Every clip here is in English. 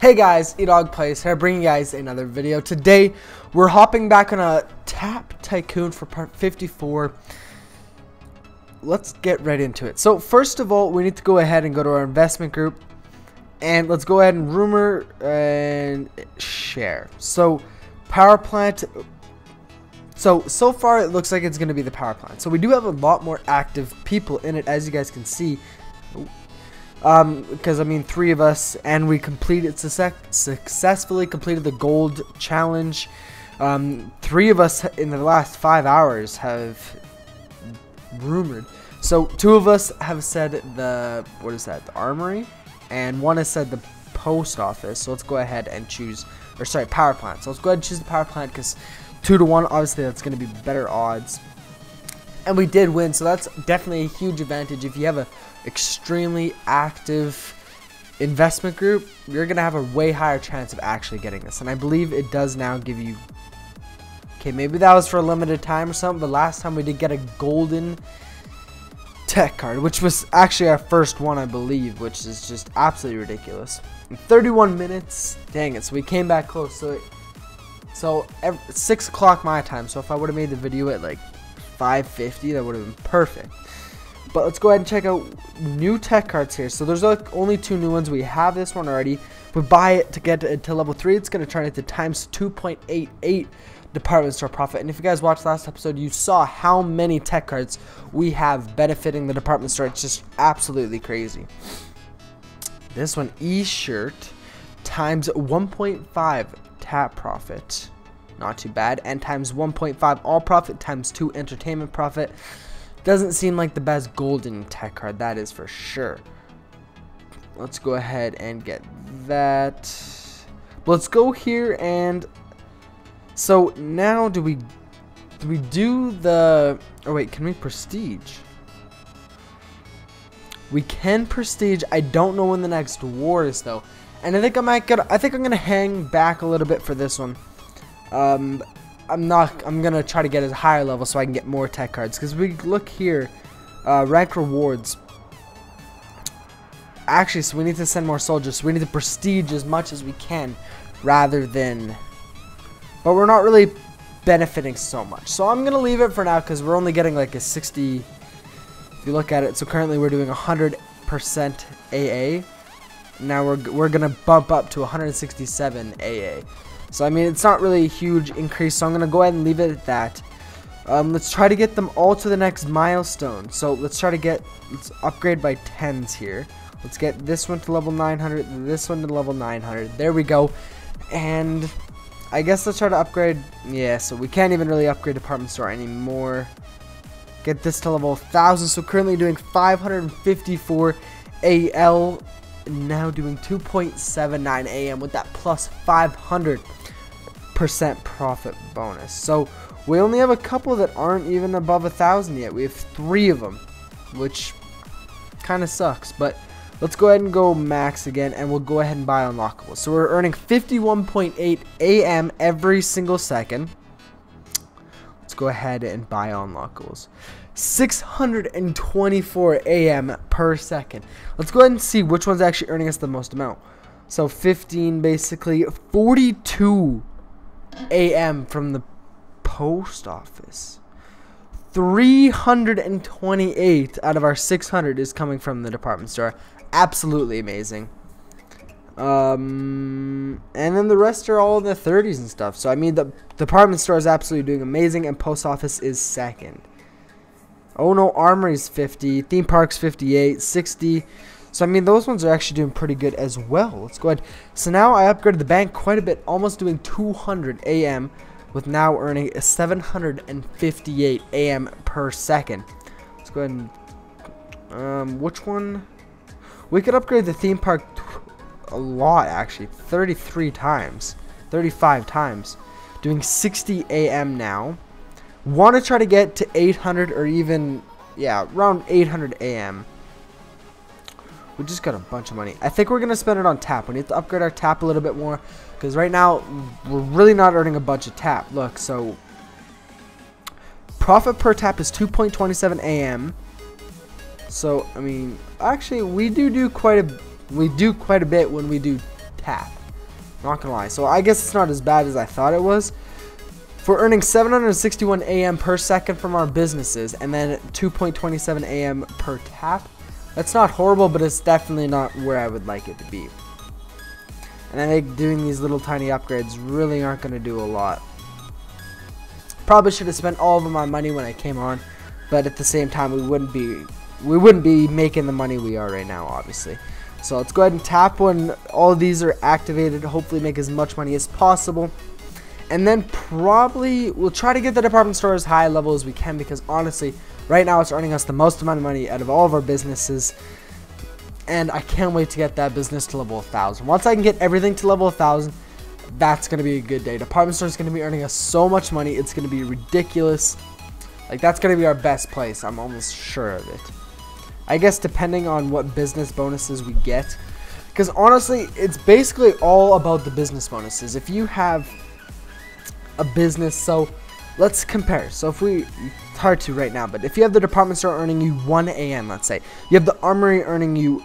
Hey guys, eDog Plays here, bringing you guys another video. Today, we're hopping back on a Tap Tycoon for part 54. Let's get right into it. So, first of all, we need to go ahead and go to our investment group. And let's go ahead and rumor and share. So, power plant. So, so far it looks like it's going to be the power plant. So, we do have a lot more active people in it, as you guys can see because i mean three of us and we completed success successfully completed the gold challenge. Um three of us in the last five hours have rumored. So two of us have said the what is that the armory and one has said the post office. So let's go ahead and choose or sorry power plant. So let's go ahead and choose the power plant because two to one obviously that's going to be better odds. And we did win so that's definitely a huge advantage. If you have a extremely active investment group you're gonna have a way higher chance of actually getting this. And i believe it does now give you okay maybe that was for a limited time or something but last time we did get a golden tech card which was actually our first one i believe which is just absolutely ridiculous. In 31 minutes dang it so we came back close so it, so every, six o'clock my time so if i would have made the video at like 550 that would have been perfect but let's go ahead and check out new tech cards here. So there's like only two new ones. We have this one already. We buy it to get to, to level 3 it's going to turn it to times 2.88 department store profit. And if you guys watched last episode you saw how many tech cards we have benefiting the department store. It's just absolutely crazy. This one e-shirt times 1.5 tap profit. Not too bad. And times 1.5 all profit times 2 entertainment profit. Doesn't seem like the best golden tech card, that is for sure. Let's go ahead and get that. Let's go here and so now do we do we do the oh wait, can we prestige? We can prestige. I don't know when the next war is though. And I think I might get I think I'm gonna hang back a little bit for this one. Um, I'm not. I'm gonna try to get a higher level so I can get more tech cards. Because we look here, uh, rank rewards. Actually, so we need to send more soldiers. So we need to prestige as much as we can, rather than. But we're not really benefiting so much. So I'm gonna leave it for now because we're only getting like a 60. If you look at it, so currently we're doing 100% AA. Now we're we're gonna bump up to 167 AA. So, I mean, it's not really a huge increase, so I'm going to go ahead and leave it at that. Um, let's try to get them all to the next milestone. So, let's try to get, let's upgrade by 10s here. Let's get this one to level 900, this one to level 900. There we go. And I guess let's try to upgrade, yeah, so we can't even really upgrade department store anymore. Get this to level 1000, so currently doing 554 AL now doing 2.79 AM with that plus 500 percent profit bonus. So we only have a couple that aren't even above a thousand yet. We have three of them, which kind of sucks. But let's go ahead and go max again, and we'll go ahead and buy unlockables. So we're earning 51.8 AM every single second. Let's go ahead and buy unlockables. 624 AM per second. Let's go ahead and see which one's actually earning us the most amount. So 15 basically 42 AM from the post office. 328 out of our 600 is coming from the department store. Absolutely amazing. Um, and then the rest are all in the 30s and stuff. So, I mean, the department store is absolutely doing amazing, and post office is second. Oh no, Armory's 50, Theme Park's 58, 60. So, I mean, those ones are actually doing pretty good as well. Let's go ahead. So, now I upgraded the bank quite a bit, almost doing 200 AM, with now earning 758 AM per second. Let's go ahead and. Um, which one? We could upgrade the theme park a lot, actually. 33 times. 35 times. Doing 60 AM now. Want to try to get to 800 or even, yeah, around 800 AM. We just got a bunch of money. I think we're going to spend it on tap. We need to upgrade our tap a little bit more. Because right now, we're really not earning a bunch of tap. Look, so... Profit per tap is 2.27 AM. So, I mean, actually, we do do quite a... We do quite a bit when we do tap. Not gonna lie. So I guess it's not as bad as I thought it was. We're earning 761 AM per second from our businesses and then 2.27 AM per tap. That's not horrible, but it's definitely not where I would like it to be. And I think doing these little tiny upgrades really aren't going to do a lot. Probably should have spent all of my money when I came on, but at the same time we wouldn't be we wouldn't be making the money we are right now, obviously. So let's go ahead and tap when all these are activated. Hopefully make as much money as possible. And then probably we'll try to get the department store as high level as we can because honestly, right now it's earning us the most amount of money out of all of our businesses. And I can't wait to get that business to level 1000. Once I can get everything to level 1000, that's going to be a good day. Department store is going to be earning us so much money. It's going to be ridiculous. Like that's going to be our best place. I'm almost sure of it. I guess depending on what business bonuses we get. Because honestly, it's basically all about the business bonuses. If you have a business. So let's compare. So if we, it's hard to right now, but if you have the department store earning you 1 AN, let's say, you have the armory earning you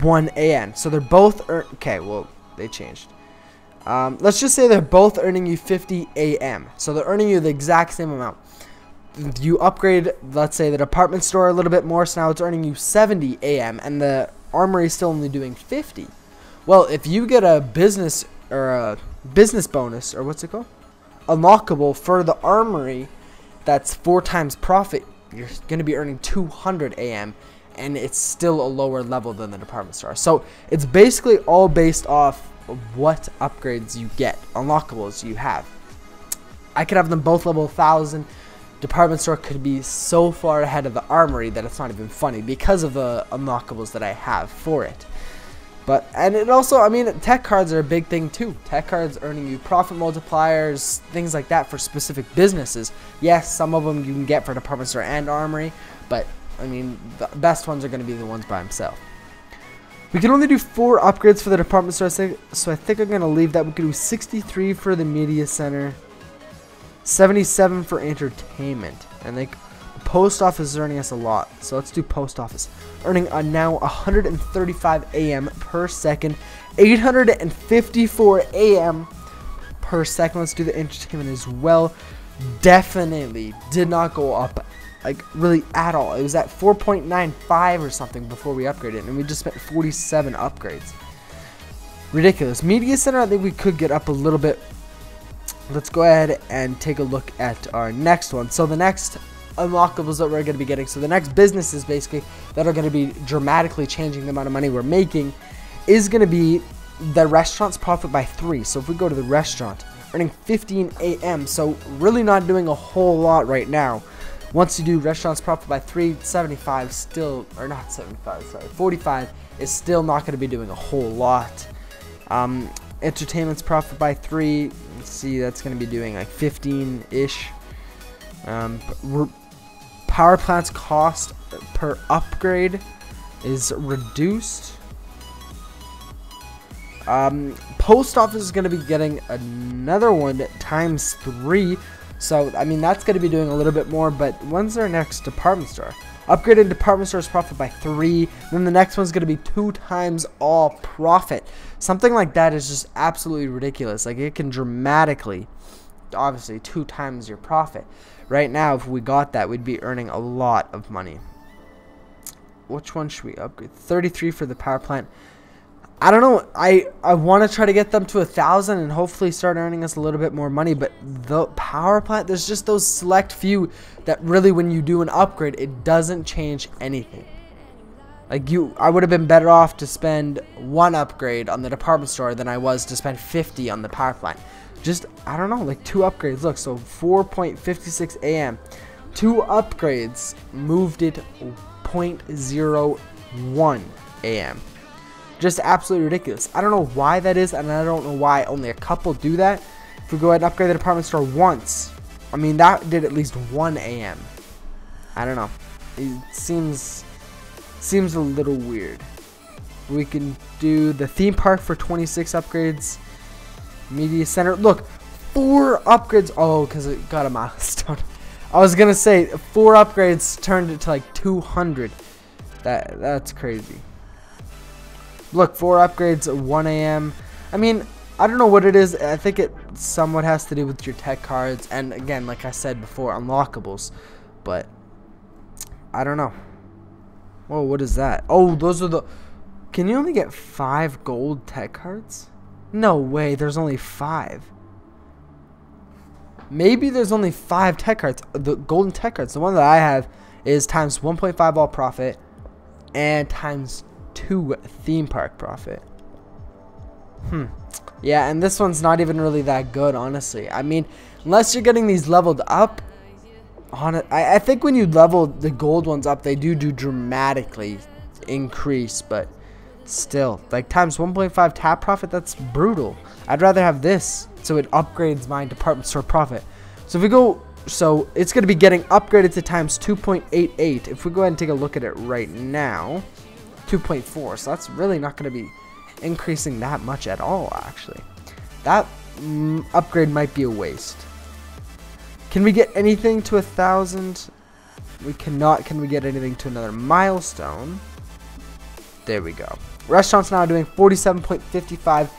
1 AN. So they're both, okay, well, they changed. Um, let's just say they're both earning you 50 AM. So they're earning you the exact same amount. You upgrade, let's say, the department store a little bit more, so now it's earning you 70 AM, and the armory is still only doing 50. Well, if you get a business or a business bonus, or what's it called? unlockable for the armory that's four times profit you're going to be earning 200 am and it's still a lower level than the department store. So it's basically all based off what upgrades you get unlockables you have. I could have them both level 1000 department store could be so far ahead of the armory that it's not even funny because of the unlockables that i have for it but and it also, I mean, tech cards are a big thing too. Tech cards earning you profit multipliers, things like that for specific businesses. Yes, some of them you can get for department store and armory, but I mean, the best ones are going to be the ones by himself. We can only do four upgrades for the department store, so I think I'm going to leave that. We can do 63 for the media center, 77 for entertainment, and like post office is earning us a lot. So let's do post office. Earning a now 135 AM per second, 854 AM per second. Let's do the entertainment as well. Definitely did not go up like really at all. It was at 4.95 or something before we upgraded, and we just spent 47 upgrades. Ridiculous. Media Center, I think we could get up a little bit. Let's go ahead and take a look at our next one. So the next unlockables that we're going to be getting. So the next businesses basically that are going to be dramatically changing the amount of money we're making is going to be the restaurant's profit by three. So if we go to the restaurant, earning 15 AM, so really not doing a whole lot right now. Once you do restaurants profit by three, 75 still, or not 75, sorry, 45 is still not going to be doing a whole lot. Um, entertainment's profit by three, let's see, that's going to be doing like 15-ish. Um, power plant's cost per upgrade is reduced. Um, post office is going to be getting another one times three. So, I mean, that's going to be doing a little bit more. But when's their next department store? Upgraded department store's profit by three. Then the next one's going to be two times all profit. Something like that is just absolutely ridiculous. Like, it can dramatically, obviously, two times your profit. Right now, if we got that, we'd be earning a lot of money. Which one should we upgrade? 33 for the power plant. I don't know. I, I want to try to get them to a thousand and hopefully start earning us a little bit more money. But the power plant, there's just those select few that really, when you do an upgrade, it doesn't change anything. Like you, I would have been better off to spend one upgrade on the department store than I was to spend 50 on the power plant just I don't know, like two upgrades. Look, so 4.56 AM, two upgrades moved it 0.01 AM. Just absolutely ridiculous. I don't know why that is, and I don't know why only a couple do that. If we go ahead and upgrade the department store once, I mean that did at least 1 AM. I don't know. It seems seems a little weird. We can do the theme park for 26 upgrades. Media center. Look, four upgrades. Oh, because it got a milestone. I was gonna say four upgrades turned it to like 200. That that's crazy. Look, four upgrades at 1 a.m. I mean, I don't know what it is. I think it somewhat has to do with your tech cards. And again, like I said before, unlockables. But I don't know. Whoa, what is that? Oh, those are the... Can you only get five gold tech cards? No way, there's only five. Maybe there's only five tech cards. The golden tech cards, the one that I have is times 1.5 all profit and times 2 theme park profit. Hmm. Yeah, and this one's not even really that good, honestly. I mean, unless you're getting these leveled up, on it, I, I think when you level the gold ones up, they do do dramatically increase, but still, like times 1.5 tap profit, that's brutal. I'd rather have this, so it upgrades my department store profit. So if we go, so it's going to be getting upgraded to times 2.88. If we go ahead and take a look at it right now, 2.4. So that's really not going to be increasing that much at all, actually. That mm, upgrade might be a waste. Can we get anything to a thousand? We cannot. Can we get anything to another milestone? There we go. Restaurant's now doing 47.55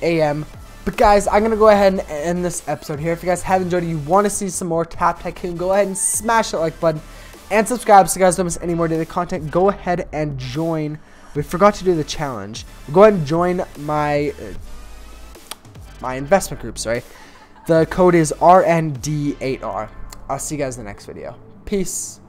a.m. But guys, I'm going to go ahead and end this episode here. If you guys have enjoyed it, you want to see some more Tap Tycoon, go ahead and smash that like button and subscribe so you guys don't miss any more daily content. Go ahead and join. We forgot to do the challenge. Go ahead and join my uh, my investment group, sorry. The code is RND8R. I'll see you guys in the next video. Peace.